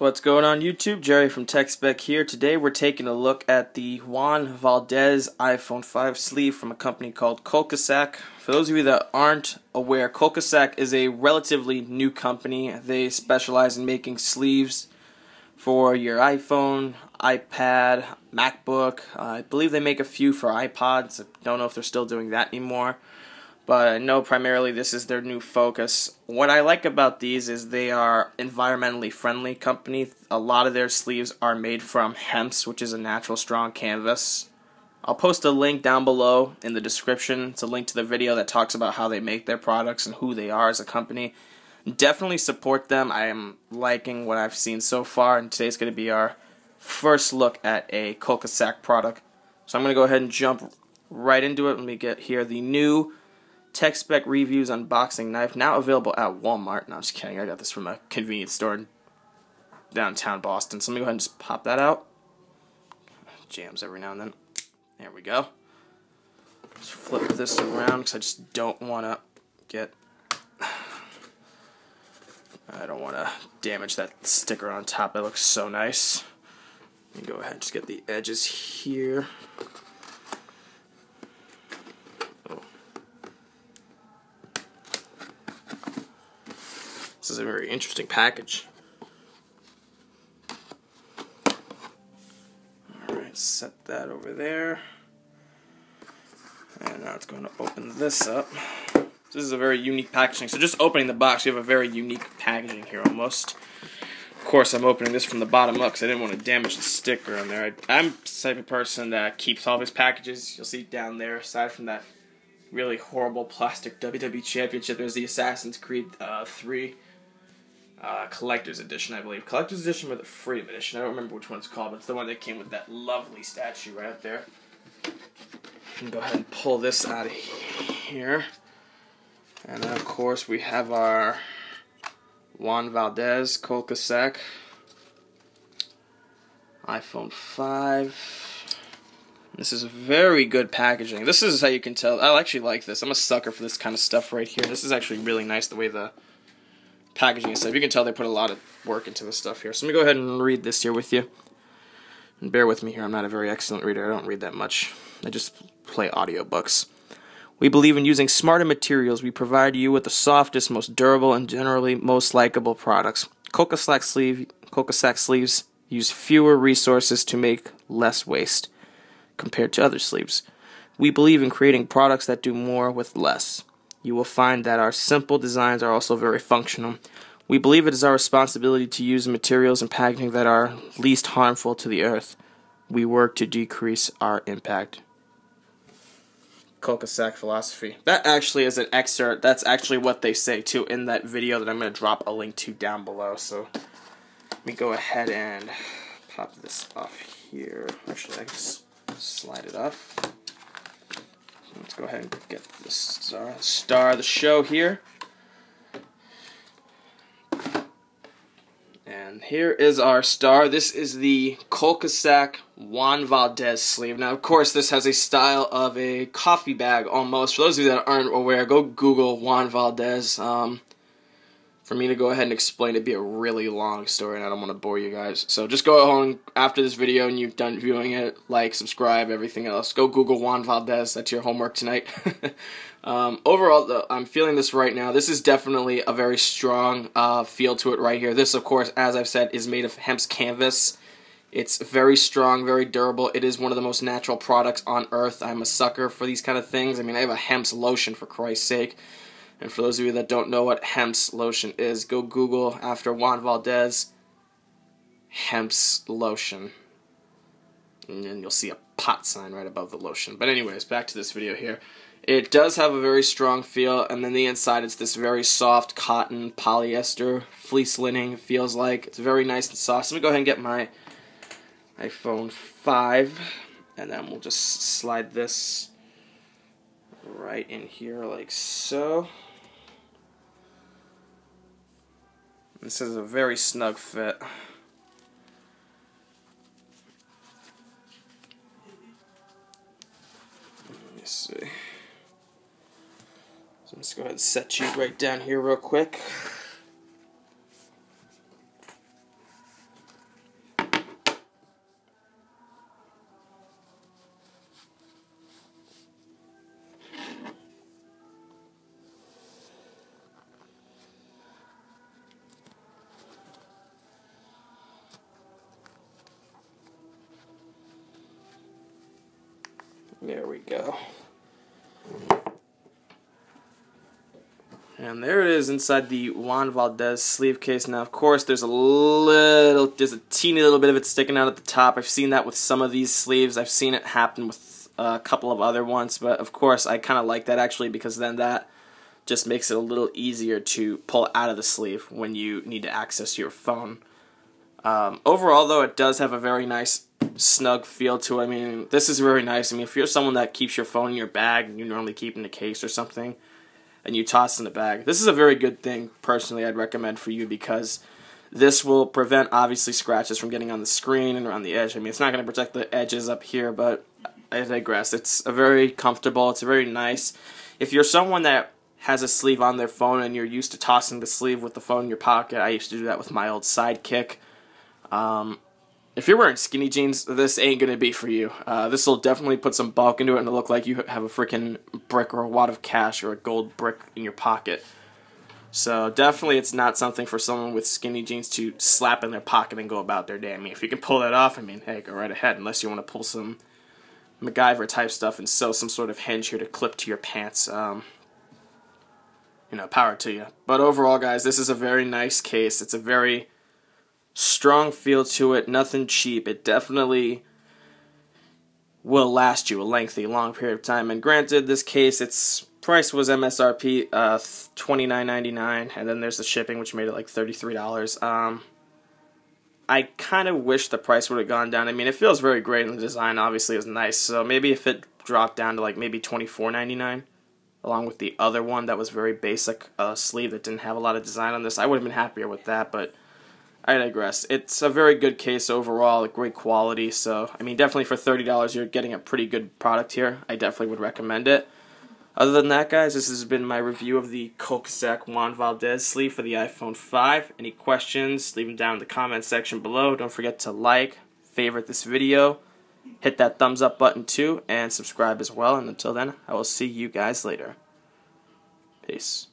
What's going on YouTube? Jerry from TechSpec here. Today we're taking a look at the Juan Valdez iPhone 5 sleeve from a company called Colcasac. For those of you that aren't aware, Colcasac is a relatively new company. They specialize in making sleeves for your iPhone, iPad, MacBook. Uh, I believe they make a few for iPods. I don't know if they're still doing that anymore but I know primarily this is their new focus. What I like about these is they are environmentally friendly company. A lot of their sleeves are made from hemp, which is a natural strong canvas. I'll post a link down below in the description. It's a link to the video that talks about how they make their products and who they are as a company. Definitely support them. I am liking what I've seen so far, and today's going to be our first look at a Colcasac product. So I'm going to go ahead and jump right into it. Let me get here the new Tech Spec Reviews Unboxing Knife, now available at Walmart. No, I'm just kidding. I got this from a convenience store in downtown Boston. So let me go ahead and just pop that out. Jams every now and then. There we go. Just flip this around because I just don't want to get... I don't want to damage that sticker on top. It looks so nice. Let me go ahead and just get the edges here. This is a very interesting package. Alright, set that over there. And now it's going to open this up. This is a very unique packaging. So just opening the box, you have a very unique packaging here almost. Of course, I'm opening this from the bottom up because I didn't want to damage the sticker on there. I, am the type of person that keeps all of his packages. You'll see down there, aside from that really horrible plastic WWE Championship, there's the Assassin's Creed uh, 3 uh, collector's edition, I believe. Collector's edition or the Freedom edition. I don't remember which one it's called, but it's the one that came with that lovely statue right up there. go ahead and pull this out of here. And then, of course, we have our Juan Valdez Colcasac iPhone 5. This is very good packaging. This is how you can tell. I actually like this. I'm a sucker for this kind of stuff right here. This is actually really nice the way the packaging and stuff. You can tell they put a lot of work into this stuff here. So let me go ahead and read this here with you. And bear with me here, I'm not a very excellent reader. I don't read that much. I just play audiobooks. We believe in using smarter materials. We provide you with the softest, most durable, and generally most likable products. Colcasac sleeve, Colcasac sleeves use fewer resources to make less waste compared to other sleeves. We believe in creating products that do more with less you will find that our simple designs are also very functional. We believe it is our responsibility to use materials and packaging that are least harmful to the earth. We work to decrease our impact. Colcasac philosophy. That actually is an excerpt. That's actually what they say too in that video that I'm going to drop a link to down below. So let me go ahead and pop this off here. Actually, I can slide it off. Go ahead and get the star, star of the show here. And here is our star. This is the Colcasac Juan Valdez sleeve. Now, of course, this has a style of a coffee bag almost. For those of you that aren't aware, go Google Juan Valdez. Um, for me to go ahead and explain it'd be a really long story and I don't want to bore you guys. So just go home after this video and you've done viewing it, like, subscribe, everything else. Go Google Juan Valdez. That's your homework tonight. um, overall, though, I'm feeling this right now. This is definitely a very strong uh, feel to it right here. This, of course, as I've said, is made of hemp canvas. It's very strong, very durable. It is one of the most natural products on earth. I'm a sucker for these kind of things. I mean, I have a hemp lotion, for Christ's sake. And for those of you that don't know what hemp's lotion is, go Google after Juan Valdez hemp's lotion. And then you'll see a pot sign right above the lotion. But anyways, back to this video here. It does have a very strong feel, and then the inside it's this very soft cotton polyester fleece lining. feels like it's very nice and soft. So let me go ahead and get my iPhone 5, and then we'll just slide this right in here like so. This is a very snug fit. Let me see. So let's go ahead and set you right down here real quick. There we go. And there it is inside the Juan Valdez sleeve case. Now, of course, there's a little, there's a teeny little bit of it sticking out at the top. I've seen that with some of these sleeves. I've seen it happen with a couple of other ones, but of course, I kind of like that actually because then that just makes it a little easier to pull out of the sleeve when you need to access your phone. Um, overall, though, it does have a very nice snug feel to it. I mean, this is very nice. I mean, if you're someone that keeps your phone in your bag and you normally keep in a case or something, and you toss in the bag. This is a very good thing, personally, I'd recommend for you because this will prevent, obviously, scratches from getting on the screen and around the edge. I mean, it's not going to protect the edges up here, but I digress. It's a very comfortable, it's a very nice. If you're someone that has a sleeve on their phone and you're used to tossing the sleeve with the phone in your pocket, I used to do that with my old sidekick. Um, if you're wearing skinny jeans, this ain't gonna be for you. Uh, this will definitely put some bulk into it and it'll look like you have a freaking brick or a wad of cash or a gold brick in your pocket. So definitely, it's not something for someone with skinny jeans to slap in their pocket and go about their day. I mean, if you can pull that off, I mean, hey, go right ahead. Unless you want to pull some MacGyver type stuff and sew some sort of hinge here to clip to your pants. Um, you know, power to you. But overall, guys, this is a very nice case. It's a very strong feel to it, nothing cheap. It definitely will last you a lengthy, long period of time. And granted, this case, its price was MSRP uh, twenty nine ninety nine, and then there's the shipping, which made it like thirty three dollars. Um, I kind of wish the price would have gone down. I mean, it feels very great, and the design obviously is nice. So maybe if it dropped down to like maybe twenty four ninety nine, along with the other one that was very basic uh, sleeve that didn't have a lot of design on this, I would have been happier with that. But I digress. It's a very good case overall, great quality. So, I mean, definitely for $30, you're getting a pretty good product here. I definitely would recommend it. Other than that, guys, this has been my review of the Colcasac Juan Valdez sleeve for the iPhone 5. Any questions, leave them down in the comment section below. Don't forget to like, favorite this video, hit that thumbs up button too, and subscribe as well. And until then, I will see you guys later. Peace.